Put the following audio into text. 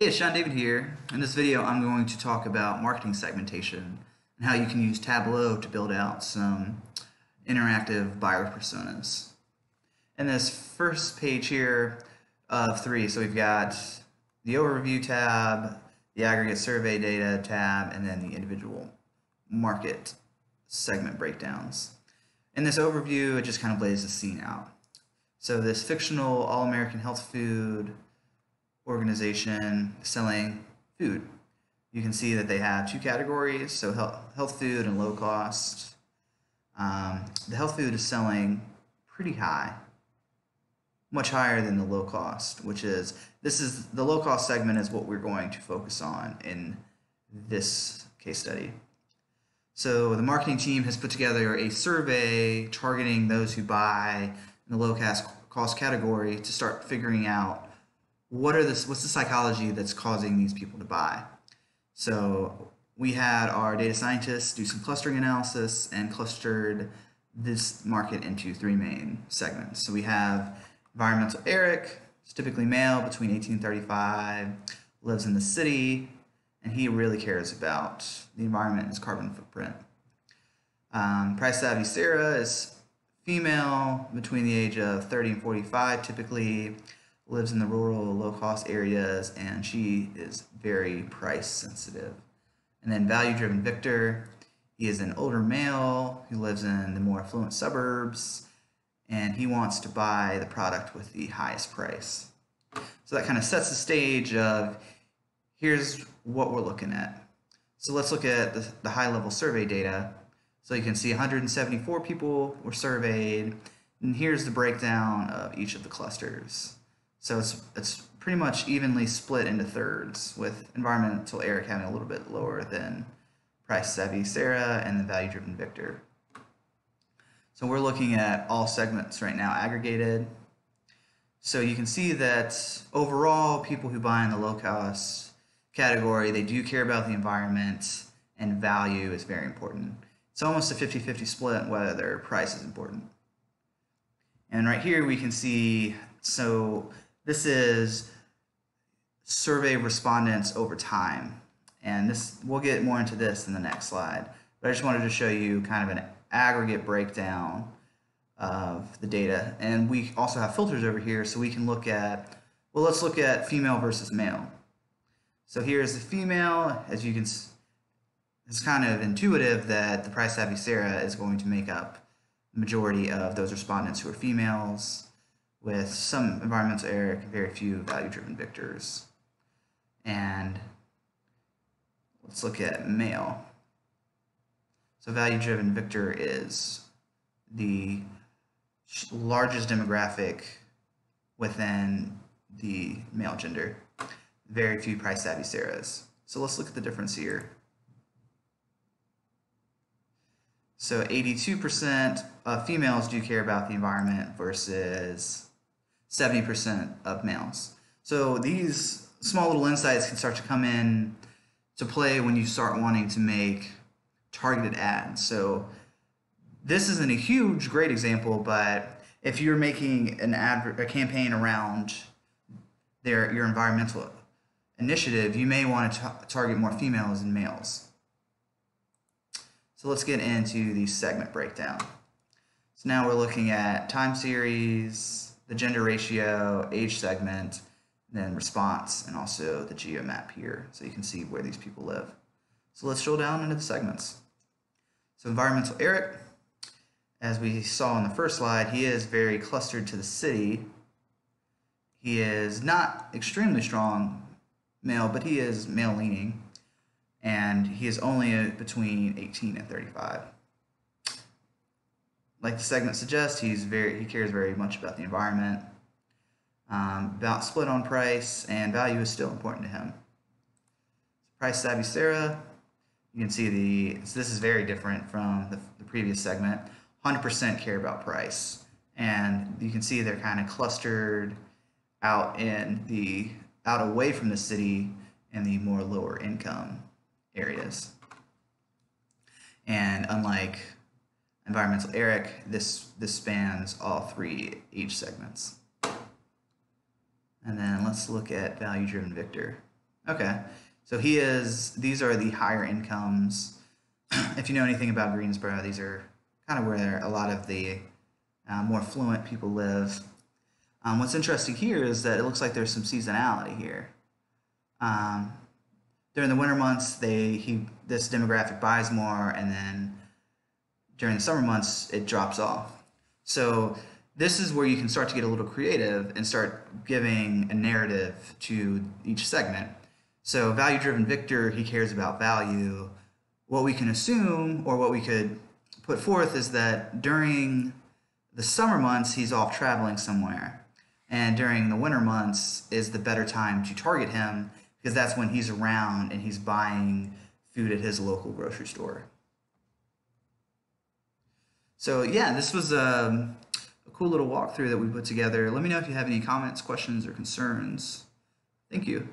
Hey, it's Sean David here. In this video, I'm going to talk about marketing segmentation and how you can use Tableau to build out some interactive buyer personas. In this first page here of three, so we've got the overview tab, the aggregate survey data tab, and then the individual market segment breakdowns. In this overview, it just kind of lays the scene out. So this fictional all-American health food organization selling food. You can see that they have two categories, so health, health food and low cost. Um, the health food is selling pretty high, much higher than the low cost, which is, this is, the low cost segment is what we're going to focus on in this case study. So the marketing team has put together a survey targeting those who buy in the low cost category to start figuring out what are this what's the psychology that's causing these people to buy? So we had our data scientists do some clustering analysis and clustered this market into three main segments. So we have environmental eric typically male between 18 and 35 lives in the city and he really cares about the environment and his carbon footprint. Um, price savvy sarah is female between the age of 30 and 45 typically lives in the rural, low cost areas, and she is very price sensitive. And then value driven Victor, he is an older male who lives in the more affluent suburbs, and he wants to buy the product with the highest price. So that kind of sets the stage of here's what we're looking at. So let's look at the, the high level survey data. So you can see 174 people were surveyed, and here's the breakdown of each of the clusters. So it's, it's pretty much evenly split into thirds, with environmental Eric having a little bit lower than price savvy Sarah and the value driven Victor. So we're looking at all segments right now aggregated. So you can see that overall, people who buy in the low cost category, they do care about the environment and value is very important. It's almost a 50-50 split whether price is important. And right here we can see, so this is survey respondents over time. And this we'll get more into this in the next slide. But I just wanted to show you kind of an aggregate breakdown of the data. And we also have filters over here so we can look at, well, let's look at female versus male. So here's the female, as you can, it's kind of intuitive that the price savvy Sarah is going to make up the majority of those respondents who are females with some environmental Eric, very few value-driven victors. And let's look at male. So value-driven victor is the largest demographic within the male gender. Very few price-savvy Sarahs. So let's look at the difference here. So 82% of females do care about the environment versus 70% of males. So these small little insights can start to come in to play when you start wanting to make targeted ads. So this isn't a huge, great example, but if you're making an ad, a campaign around their your environmental initiative, you may want to target more females than males. So let's get into the segment breakdown. So now we're looking at time series, the gender ratio, age segment, then response, and also the geo map here, so you can see where these people live. So let's drill down into the segments. So environmental Eric, as we saw in the first slide, he is very clustered to the city. He is not extremely strong male, but he is male leaning, and he is only between 18 and 35 like the segment suggests, he's very he cares very much about the environment. Um, about split on price and value is still important to him. Price savvy Sarah, you can see the so this is very different from the, the previous segment. 100% care about price, and you can see they're kind of clustered out in the out away from the city and the more lower income areas. And unlike environmental Eric, this, this spans all three age segments. And then let's look at value-driven Victor. Okay. So he is, these are the higher incomes. if you know anything about Greensboro, these are kind of where a lot of the uh, more fluent people live. Um, what's interesting here is that it looks like there's some seasonality here. Um, during the winter months, they he this demographic buys more, and then during the summer months, it drops off. So this is where you can start to get a little creative and start giving a narrative to each segment. So value driven Victor, he cares about value. What we can assume or what we could put forth is that during the summer months, he's off traveling somewhere. And during the winter months is the better time to target him because that's when he's around and he's buying food at his local grocery store. So yeah, this was a, a cool little walkthrough that we put together. Let me know if you have any comments, questions, or concerns. Thank you.